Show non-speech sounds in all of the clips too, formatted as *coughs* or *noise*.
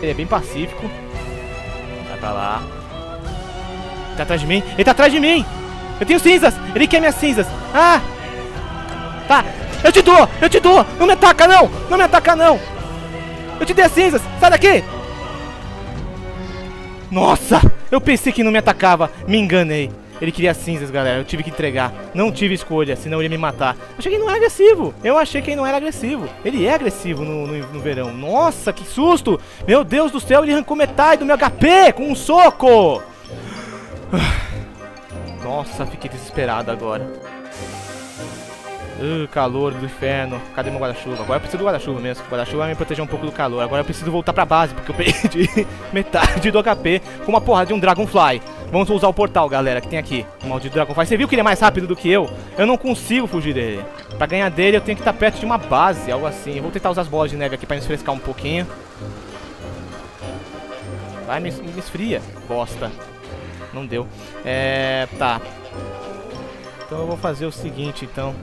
Ele é bem pacífico. Vai pra lá. Ele tá atrás de mim. Ele tá atrás de mim! Eu tenho cinzas! Ele quer minhas cinzas! Ah! Tá! Eu te dou! Eu te dou! Não me ataca, não! Não me ataca, não! Eu te dei as cinzas! Sai daqui! Nossa! Eu pensei que não me atacava. Me enganei. Ele queria cinzas, galera. Eu tive que entregar. Não tive escolha, senão ele ia me matar. Achei que ele não era agressivo. Eu achei que ele não era agressivo. Ele é agressivo no, no, no verão. Nossa, que susto! Meu Deus do céu, ele arrancou metade do meu HP com um soco! *sighs* Nossa, fiquei desesperado agora. Uh, calor do inferno. Cadê meu guarda-chuva? Agora eu preciso do guarda-chuva mesmo. O guarda-chuva vai me proteger um pouco do calor. Agora eu preciso voltar pra base, porque eu *laughs* perdi metade do HP com uma porra de um Dragonfly. Vamos usar o portal, galera, que tem aqui. O maldito Dragonfly. Você viu que ele é mais rápido do que eu? Eu não consigo fugir dele. Pra ganhar dele, eu tenho que estar perto de uma base, algo assim. Eu vou tentar usar as bolas de neve aqui pra me esfrescar um pouquinho. Vai, me, me esfria. Bosta. Não deu. É... Tá. Então eu vou fazer o seguinte, então.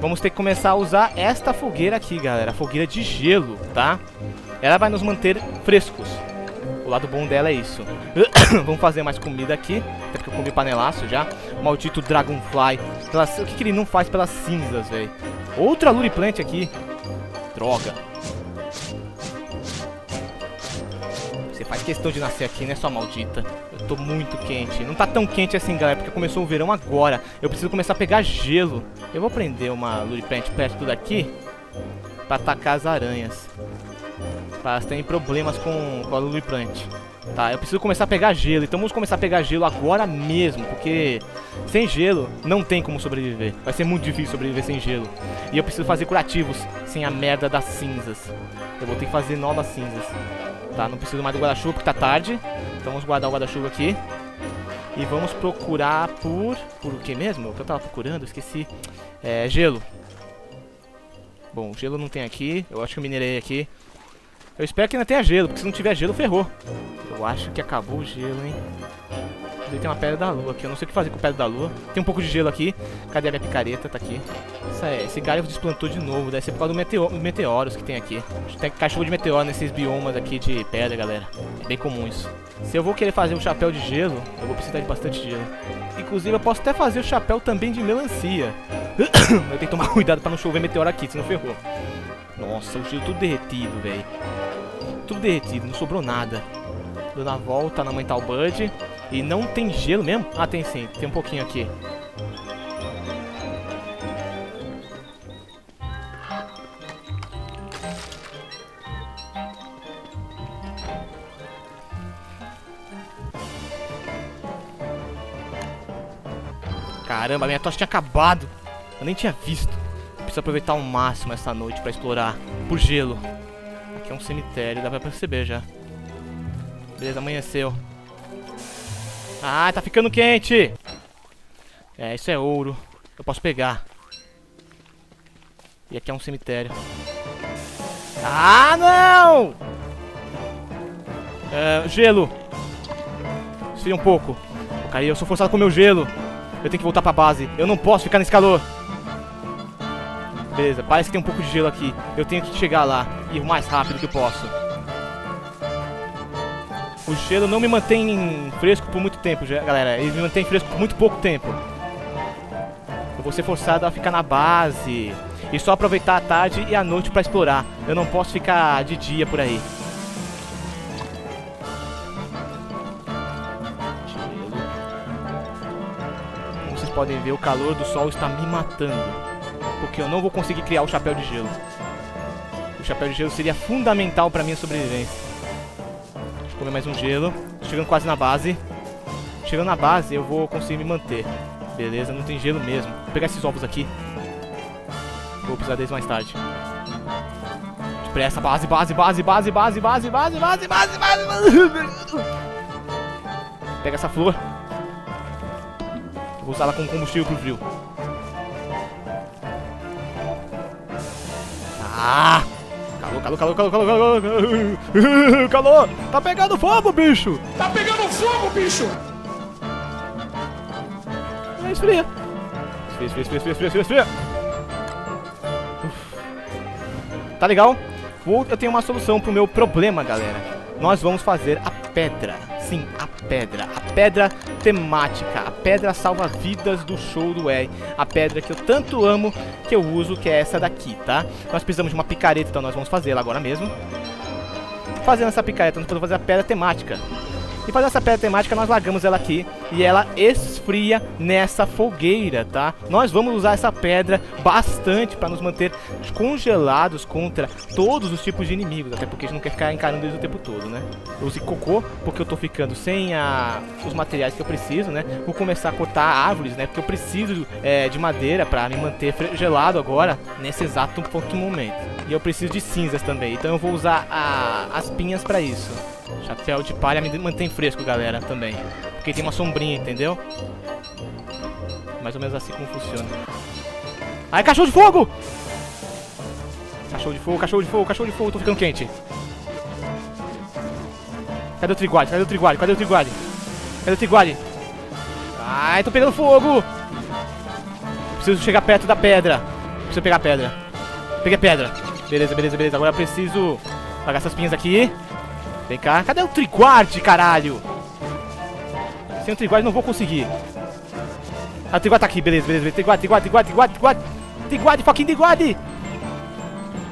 Vamos ter que começar a usar esta fogueira aqui, galera. A fogueira de gelo, tá? Ela vai nos manter frescos. O lado bom dela é isso. *coughs* Vamos fazer mais comida aqui. Até porque eu comi panelaço já. Maldito Dragonfly. Pelas... O que, que ele não faz pelas cinzas, velho? Outra Luriplant aqui. Droga. Você faz questão de nascer aqui, né, sua maldita? Eu tô muito quente. Não tá tão quente assim, galera, porque começou o verão agora. Eu preciso começar a pegar gelo. Eu vou prender uma Luriplant perto daqui pra atacar as aranhas. Pra elas terem problemas com, com a Luriplant. Tá, eu preciso começar a pegar gelo. Então vamos começar a pegar gelo agora mesmo, porque sem gelo não tem como sobreviver. Vai ser muito difícil sobreviver sem gelo. E eu preciso fazer curativos sem a merda das cinzas. Eu vou ter que fazer novas cinzas. Tá, não preciso mais do guarda-chuva porque tá tarde. Então vamos guardar o guarda-chuva aqui. E vamos procurar por... Por o que mesmo? O que eu tava procurando? Esqueci. É, gelo. Bom, gelo não tem aqui. Eu acho que eu minerei aqui. Eu espero que ainda tenha gelo, porque se não tiver gelo, ferrou. Eu acho que acabou o gelo, hein. Ali tem uma pedra da lua aqui. Eu não sei o que fazer com a pedra da lua. Tem um pouco de gelo aqui. Cadê a minha picareta? Tá aqui. Essa é, esse galho desplantou de novo. Deve ser por causa do meteor, dos meteoros que tem aqui. Tem cachorro de meteoro nesses biomas aqui de pedra, galera. É bem comum isso. Se eu vou querer fazer um chapéu de gelo, eu vou precisar de bastante gelo. Inclusive, eu posso até fazer o chapéu também de melancia. *coughs* eu tenho que tomar *laughs* cuidado pra não chover meteoro aqui, senão ferrou. Nossa, o gelo tudo derretido, velho. Tudo derretido, não sobrou nada. Dando a volta na Mental Bud. E não tem gelo mesmo? Ah, tem sim. Tem um pouquinho aqui. Caramba, minha tocha tinha acabado. Eu nem tinha visto. Preciso aproveitar ao máximo essa noite pra explorar por gelo. Aqui é um cemitério, dá pra perceber já. Beleza, amanheceu. Ah, tá ficando quente. É, isso é ouro. Eu posso pegar. E aqui é um cemitério. Ah, não! É, gelo. Esfria um pouco. Cara, eu sou forçado com o meu gelo. Eu tenho que voltar pra base. Eu não posso ficar nesse calor. Beleza, parece que tem um pouco de gelo aqui. Eu tenho que chegar lá. E o mais rápido que eu posso. O gelo não me mantém fresco por muito tempo, galera. Ele me mantém fresco por muito pouco tempo. Eu vou ser forçado a ficar na base. E só aproveitar a tarde e a noite pra explorar. Eu não posso ficar de dia por aí. Como vocês podem ver, o calor do sol está me matando. Porque eu não vou conseguir criar o chapéu de gelo. O chapéu de gelo seria fundamental pra minha sobrevivência. Deixa eu comer mais um gelo. Chegando quase na base. Chegando na base, eu vou conseguir me manter. Beleza, não tem gelo mesmo. Vou pegar esses ovos aqui. Vou precisar deles mais tarde. Depressa, base, base, base, base, base, base, base, base, base, base. Pega essa flor. Vou usar ela como combustível pro frio. Ah! Calor, Calor, calor, calor, calor, calor, calor. *laughs* Tá pegando fogo, bicho. Tá pegando fogo, bicho. É, esfria. Esfria, esfria, esfria, esfria, esfria, esfria. Tá legal? Eu tenho uma solução pro meu problema, galera. Nós vamos fazer a pedra. Sim, a pedra. A pedra temática. A pedra salva-vidas do show do Eri. A pedra que eu tanto amo, que eu uso, que é essa daqui, tá? Nós precisamos de uma picareta, então nós vamos fazê-la agora mesmo. Fazendo essa picareta, nós podemos fazer a pedra temática. E para essa pedra temática, nós largamos ela aqui e ela esfria nessa fogueira, tá? Nós vamos usar essa pedra bastante para nos manter congelados contra todos os tipos de inimigos, até porque a gente não quer ficar encarando eles o tempo todo, né? Eu usei cocô porque eu tô ficando sem a... os materiais que eu preciso, né? Vou começar a cortar árvores, né? Porque eu preciso é, de madeira para me manter gelado agora, nesse exato ponto momento. E eu preciso de cinzas também, então eu vou usar a... as pinhas para isso. Chapéu de palha me mantém fresco, galera, também. Porque tem uma sombrinha, entendeu? Mais ou menos assim como funciona. Ai, cachorro de fogo! Cachorro de fogo, cachorro de fogo, cachorro de fogo, tô ficando quente. Cadê o triguade? Cadê o triguade? Cadê o triguade? Cadê o triguade? Ai, tô pegando fogo! Preciso chegar perto da pedra. Preciso pegar a pedra. Peguei a pedra. Beleza, beleza, beleza. Agora eu preciso pagar essas pinhas aqui. Vem cá. Cadê o triguarde, caralho? Sem o triguarde não vou conseguir. Ah, o triguarde tá aqui. Beleza, beleza. Triguarde, triguarde, triguarde, triguarde, triguarde. Triguarde, fucking triguarde.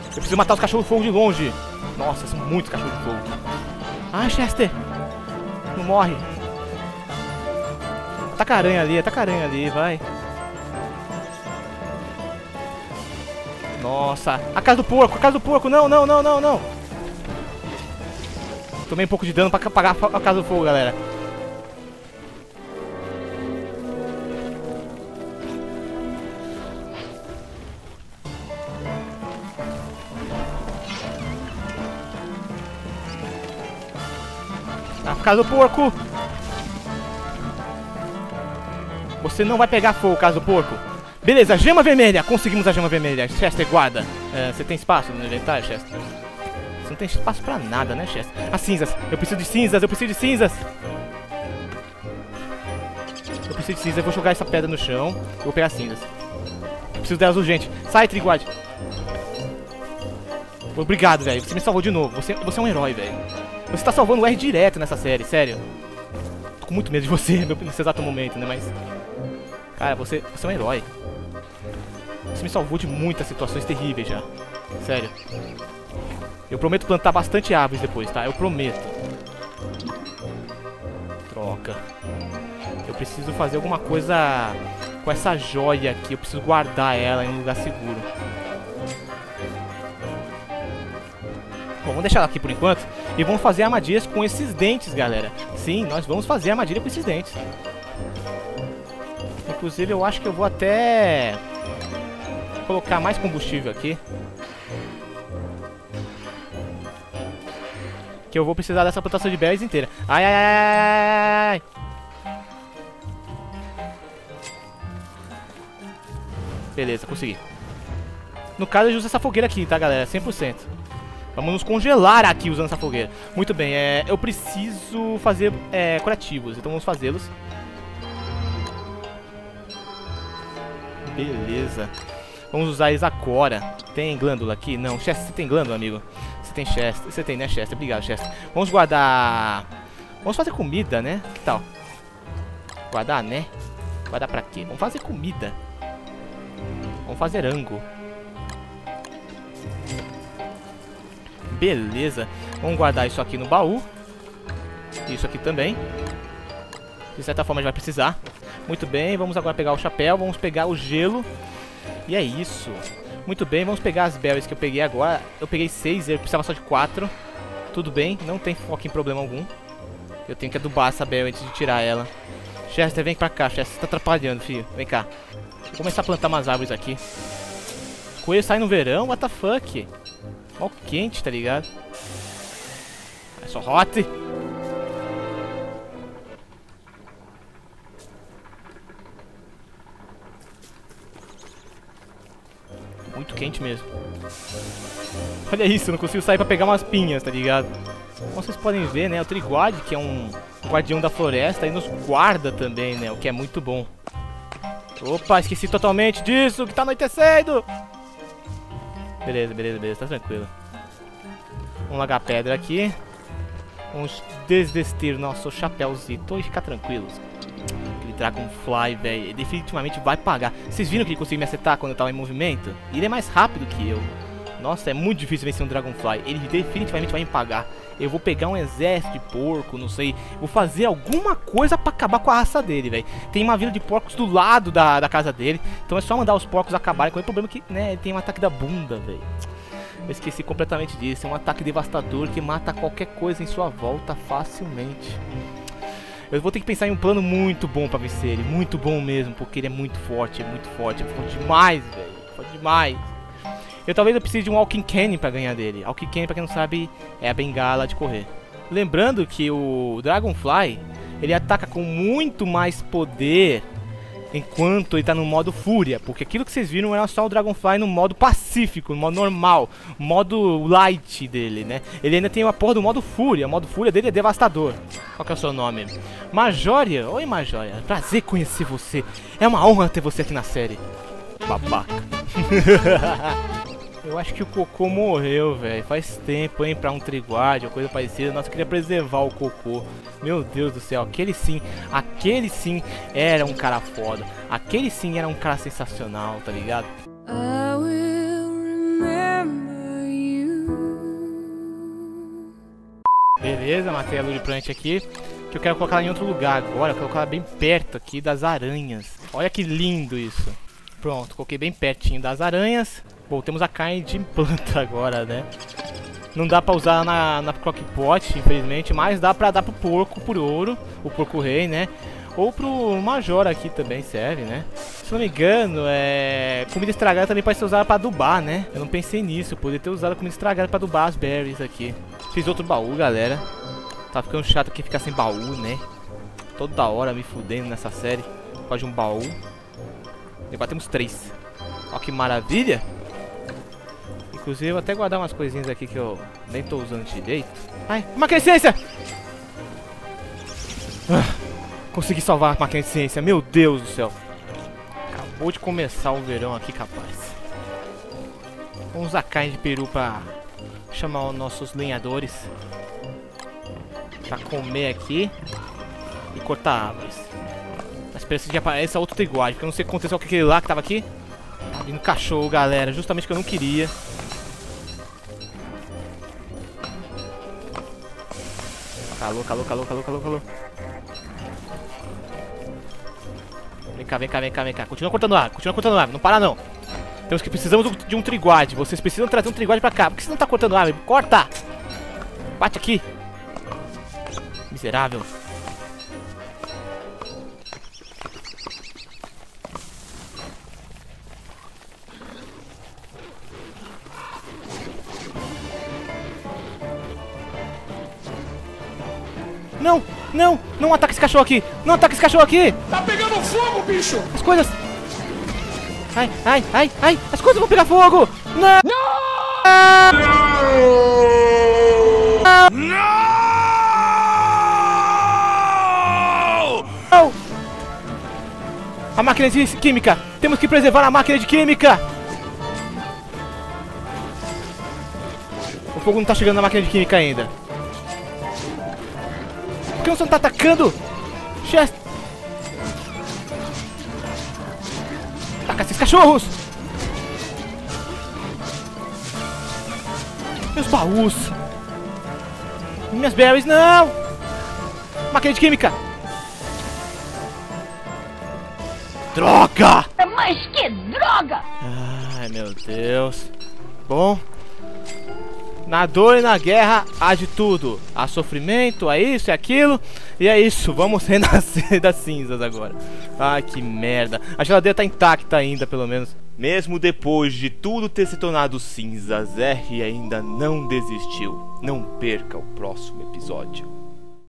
Eu preciso matar os cachorros de fogo de longe. Nossa, são muitos cachorros de fogo. Ah, Chester. Não morre. Tá caranha ali, tá caranha ali, vai. Nossa. A casa do porco, a casa do porco. Não, não, não, não, não. Tomei um pouco de dano pra apagar a casa do fogo, galera. A casa do porco! Você não vai pegar fogo, casa do porco. Beleza, gema vermelha. Conseguimos a gema vermelha. Chester, guarda. É, você tem espaço no inventário, Chester? Você não tem espaço pra nada, né, Chester? As cinzas. Eu preciso de cinzas, eu preciso de cinzas. Eu preciso de cinzas. Eu vou jogar essa pedra no chão. Eu vou pegar cinzas. Eu preciso delas urgente. Sai, Triguade. Obrigado, velho. Você me salvou de novo. Você, você é um herói, velho. Você tá salvando o R direto nessa série, sério. Tô com muito medo de você *laughs* nesse exato momento, né? Mas... Cara, você, você é um herói. Você me salvou de muitas situações terríveis já. Sério. Eu prometo plantar bastante árvores depois, tá? Eu prometo. Troca. Eu preciso fazer alguma coisa com essa joia aqui. Eu preciso guardar ela em um lugar seguro. Bom, vamos deixar ela aqui por enquanto. E vamos fazer armadilhas com esses dentes, galera. Sim, nós vamos fazer armadilha com esses dentes. Inclusive, eu acho que eu vou até colocar mais combustível aqui. Que eu vou precisar dessa plantação de berries inteira. Ai, ai, ai, ai. Beleza, consegui. No caso, eu uso essa fogueira aqui, tá, galera? 100%. Vamos nos congelar aqui usando essa fogueira. Muito bem, é, eu preciso fazer é, curativos, então vamos fazê-los. Beleza. Vamos usar eles agora. Tem glândula aqui? Não. Você tem glândula, amigo? Tem Chester. Você tem, né, Chester? Obrigado, Chester. Vamos guardar... Vamos fazer comida, né? Que tal? Guardar, né? Guardar pra quê? Vamos fazer comida. Vamos fazer ango. Beleza. Vamos guardar isso aqui no baú. Isso aqui também. De certa forma a gente vai precisar. Muito bem, vamos agora pegar o chapéu. Vamos pegar o gelo. E é isso. Muito bem, vamos pegar as berries que eu peguei agora. Eu peguei seis, eu precisava só de quatro. Tudo bem, não tem foco em problema algum. Eu tenho que adubar essa berry antes de tirar ela. Chester, vem pra cá, Chester. Você tá atrapalhando, filho. Vem cá. Vou começar a plantar umas árvores aqui. Coelho sai no verão? What the fuck? Mal quente, tá ligado? É só hot. Muito quente mesmo. Olha isso, eu não consigo sair pra pegar umas pinhas, tá ligado? Como vocês podem ver, né, o Triguade, que é um guardião da floresta, aí nos guarda também, né, o que é muito bom. Opa, esqueci totalmente disso, que tá anoitecendo! Beleza, beleza, beleza, tá tranquilo. Vamos largar a pedra aqui. Vamos desvestir nosso chapéuzito e ficar tranquilos. Dragonfly, velho, definitivamente vai pagar. Vocês viram que ele conseguiu me acertar quando eu tava em movimento? Ele é mais rápido que eu. Nossa, é muito difícil vencer um Dragonfly. Ele definitivamente vai me pagar. Eu vou pegar um exército de porco, não sei. Vou fazer alguma coisa pra acabar com a raça dele, velho. Tem uma vila de porcos do lado da, da casa dele. Então é só mandar os porcos acabarem com. O problema é que, né, ele tem um ataque da bunda, velho. Eu esqueci completamente disso. É um ataque devastador que mata qualquer coisa em sua volta facilmente. Eu vou ter que pensar em um plano muito bom pra vencer ele. Muito bom mesmo, porque ele é muito forte, é muito forte. É forte demais, velho. Forte demais. Eu talvez eu precise de um Walking Cannon pra ganhar dele. Walking Cannon, pra quem não sabe, é a bengala de correr. Lembrando que o Dragonfly, ele ataca com muito mais poder enquanto ele tá no modo fúria, porque aquilo que vocês viram era só o Dragonfly no modo pacífico, no modo normal, modo light dele, né? Ele ainda tem a porra do modo fúria, o modo fúria dele é devastador. Qual que é o seu nome? Majoria? Oi Majoria, prazer conhecer você, é uma honra ter você aqui na série. Babaca. *laughs* Eu acho que o Cocô morreu, velho. Faz tempo, hein, pra um triguade ou coisa parecida. Eu queria preservar o Cocô. Meu Deus do céu, aquele sim, aquele sim era um cara foda. Aquele sim era um cara sensacional, tá ligado? I will remember you. Beleza, matei a Luriplant aqui. Que eu quero colocar ela em outro lugar agora. Eu quero colocar ela bem perto aqui das aranhas. Olha que lindo isso. Pronto, coloquei bem pertinho das aranhas. Bom, temos a carne de planta agora, né? Não dá pra usar na, na crockpot, infelizmente, mas dá pra dar pro porco por ouro, o porco rei, né? Ou pro major aqui também serve, né? Se não me engano, é... comida estragada também pode ser usada pra adubar, né? Eu não pensei nisso, poderia ter usado comida estragada pra adubar as berries aqui. Fiz outro baú, galera. Tá ficando chato aqui ficar sem baú, né? Toda hora me fudendo nessa série. Pode um baú. E agora temos três. Olha que maravilha. Inclusive, vou até guardar umas coisinhas aqui que eu nem tô usando direito. Ai, de ciência! Ah, consegui salvar a ciência, meu Deus do céu. Acabou de começar o verão aqui, capaz. Vamos usar carne de peru pra chamar os nossos lenhadores. Pra comer aqui e cortar árvores. Na esperança de apareça outro triguade, porque eu não sei o que aconteceu com aquele lá que tava aqui. Tá vindo cachorro, galera, justamente que eu não queria. Calor, calor, calor, calor, calor, calor. Vem cá, vem cá, vem cá, vem cá. Continua cortando árvore, continua cortando árvore. Não para não. Temos que precisamos de um triguade. Vocês precisam trazer um triguade pra cá. Por que você não tá cortando árvore? Corta! Bate aqui. Miserável. Não, não, não ataca esse cachorro aqui. Não ataca esse cachorro aqui. Tá pegando fogo, bicho. As coisas... Ai, ai, ai, ai. As coisas vão pegar fogo. Não. Não. Não. não. A máquina de química. Temos que preservar a máquina de química. O fogo não tá chegando na máquina de química ainda que você não tá atacando? Chest. Taca esses cachorros! Meus baús! Minhas berries, não! Máquina de química! Droga! Mas que droga! Ai, meu Deus. Bom, na dor e na guerra há de tudo. Há sofrimento, há isso e aquilo. E é isso, vamos *laughs* renascer das cinzas agora. Ai, que merda. A geladeira tá intacta ainda, pelo menos. Mesmo depois de tudo ter se tornado cinzas, R ainda não desistiu. Não perca o próximo episódio.